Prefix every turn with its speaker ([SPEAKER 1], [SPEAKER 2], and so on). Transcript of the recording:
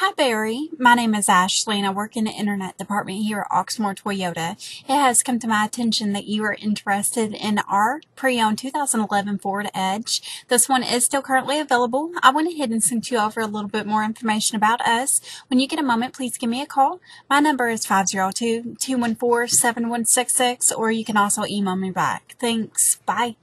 [SPEAKER 1] Hi Barry, my name is Ashley and I work in the internet department here at Oxmoor Toyota. It has come to my attention that you are interested in our pre-owned 2011 Ford Edge. This one is still currently available. I went ahead and sent you over a little bit more information about us. When you get a moment, please give me a call. My number is 502-214-7166 or you can also email me back. Thanks. Bye.